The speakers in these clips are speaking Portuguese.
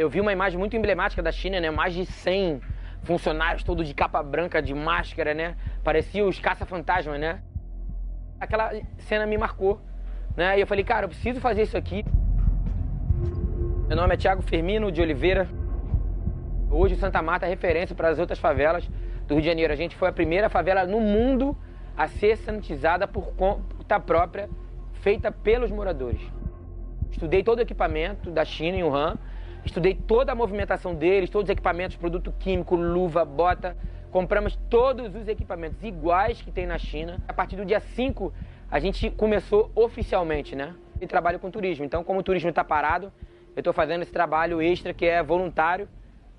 Eu vi uma imagem muito emblemática da China, né? Mais de 100 funcionários todos de capa branca, de máscara, né? Parecia os caça-fantasmas, né? Aquela cena me marcou, né? E eu falei, cara, eu preciso fazer isso aqui. Meu nome é Thiago Firmino de Oliveira. Hoje Santa Marta é referência para as outras favelas do Rio de Janeiro. A gente foi a primeira favela no mundo a ser sanitizada por conta própria, feita pelos moradores. Estudei todo o equipamento da China em Wuhan, estudei toda a movimentação deles, todos os equipamentos, produto químico, luva, bota. Compramos todos os equipamentos iguais que tem na China. A partir do dia 5, a gente começou oficialmente, né? E trabalho com turismo. Então, como o turismo está parado, eu estou fazendo esse trabalho extra que é voluntário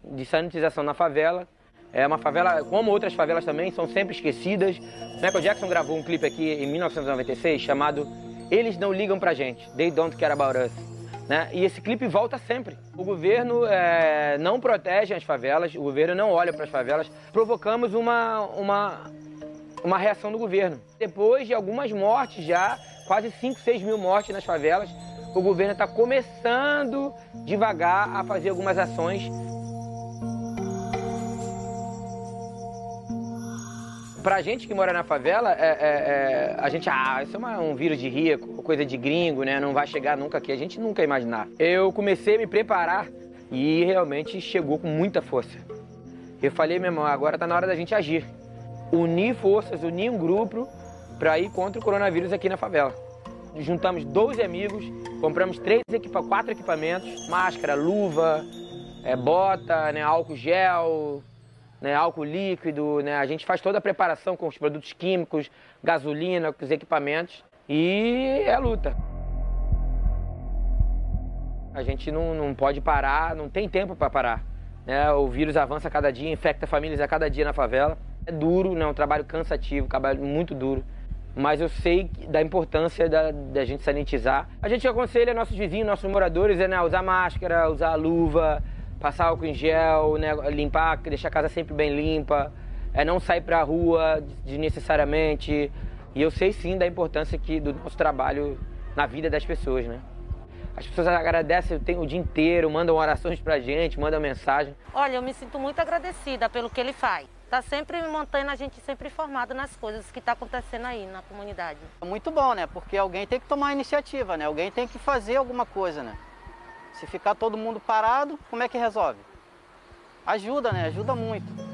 de sanitização na favela. É uma favela, como outras favelas também, são sempre esquecidas. Michael Jackson gravou um clipe aqui em 1996 chamado Eles Não Ligam Pra Gente, They Don't Care About Us. Né? E esse clipe volta sempre. O governo é, não protege as favelas, o governo não olha para as favelas. Provocamos uma, uma, uma reação do governo. Depois de algumas mortes já, quase 5, 6 mil mortes nas favelas, o governo está começando devagar a fazer algumas ações pra gente que mora na favela, é, é, é, a gente, ah, isso é uma, um vírus de rico, coisa de gringo, né? Não vai chegar nunca aqui. A gente nunca imaginar. Eu comecei a me preparar e realmente chegou com muita força. Eu falei, meu irmão, agora tá na hora da gente agir. Unir forças, unir um grupo para ir contra o coronavírus aqui na favela. Juntamos 12 amigos, compramos três equipa quatro equipamentos, máscara, luva, é, bota, né, álcool gel, né, álcool líquido, né, a gente faz toda a preparação com os produtos químicos, gasolina, com os equipamentos e é luta. A gente não, não pode parar, não tem tempo para parar. Né? O vírus avança a cada dia, infecta famílias a cada dia na favela. É duro, né? um trabalho cansativo, um trabalho muito duro. Mas eu sei da importância da, da gente sanitizar. A gente aconselha nossos vizinhos, nossos moradores, é, né, usar máscara, usar luva, passar álcool em gel, né, limpar, deixar a casa sempre bem limpa, é não sair para a rua desnecessariamente. E eu sei sim da importância que do nosso trabalho na vida das pessoas, né? As pessoas agradecem o dia inteiro, mandam orações pra gente, mandam mensagem. Olha, eu me sinto muito agradecida pelo que ele faz. Tá sempre mantendo a gente sempre informado nas coisas que tá acontecendo aí na comunidade. Muito bom, né? Porque alguém tem que tomar a iniciativa, né? Alguém tem que fazer alguma coisa, né? Se ficar todo mundo parado, como é que resolve? Ajuda, né? Ajuda muito.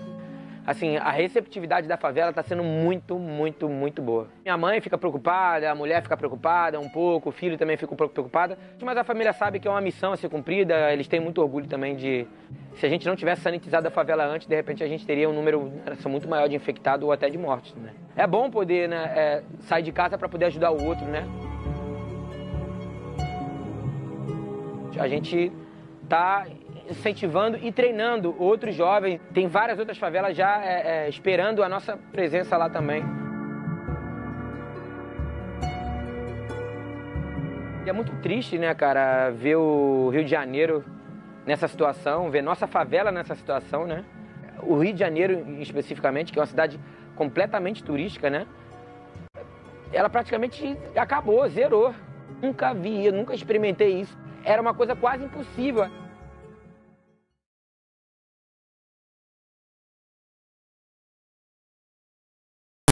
Assim, a receptividade da favela está sendo muito, muito, muito boa. Minha mãe fica preocupada, a mulher fica preocupada um pouco, o filho também fica um pouco preocupada, mas a família sabe que é uma missão a ser cumprida, eles têm muito orgulho também de... Se a gente não tivesse sanitizado a favela antes, de repente a gente teria um número muito maior de infectados ou até de mortes, né? É bom poder né, é, sair de casa para poder ajudar o outro, né? A gente está incentivando e treinando outros jovens. Tem várias outras favelas já é, é, esperando a nossa presença lá também. É muito triste, né, cara, ver o Rio de Janeiro nessa situação, ver nossa favela nessa situação, né? O Rio de Janeiro, especificamente, que é uma cidade completamente turística, né? Ela praticamente acabou, zerou. Nunca vi, nunca experimentei isso era uma coisa quase impossível.